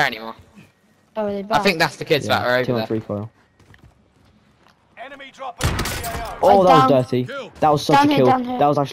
there anymore. Oh, are they back? I think that's the kids yeah, that are over two over on there. three foil. Enemy dropping. Oh, that was dirty. That was such Down a kill. Here, here. That was actually.